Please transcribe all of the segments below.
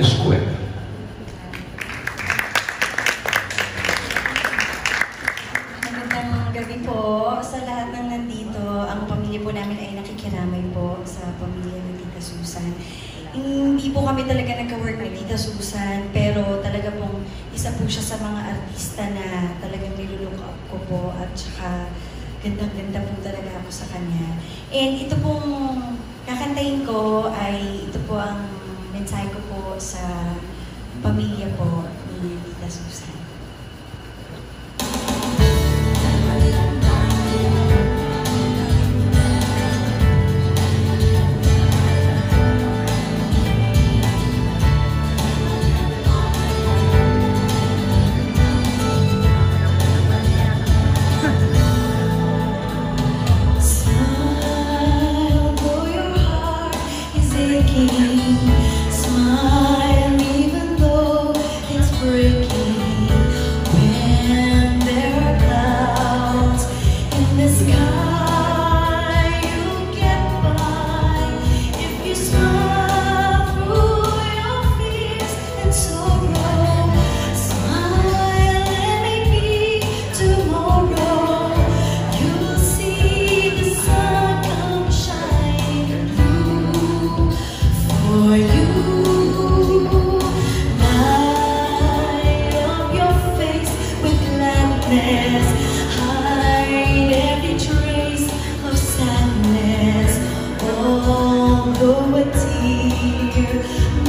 Escuela. Magandang gabi po sa lahat ng nandito. Ang pamilya po namin ay nakikiramay po sa pamilya ng Tita Susan. Hindi po kami talaga nagka-work ni Tita Susan, pero talaga pong isa po siya sa mga artista na talagang nilulook ko po at saka gandang-ganda po talaga ako sa kanya. And ito pong kakantayin ko ay ito po ang mensahe ko po sa pamilya po ni Tita.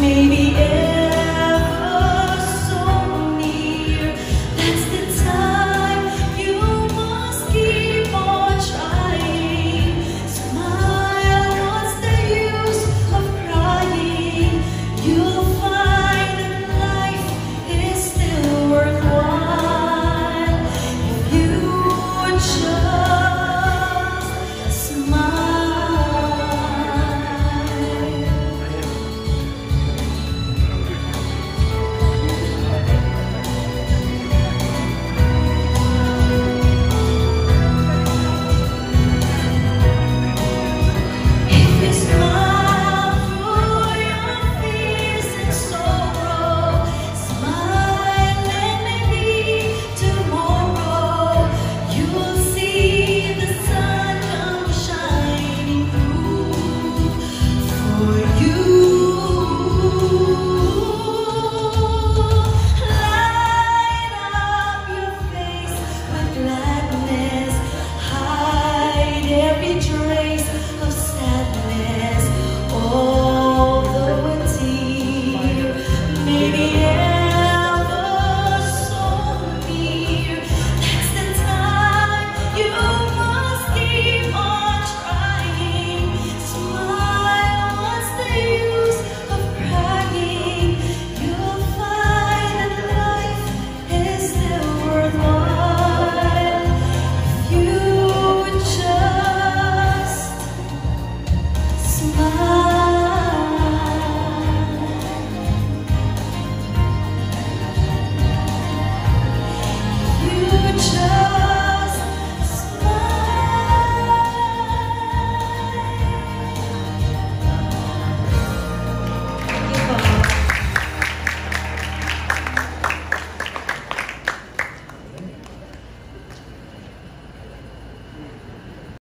Maybe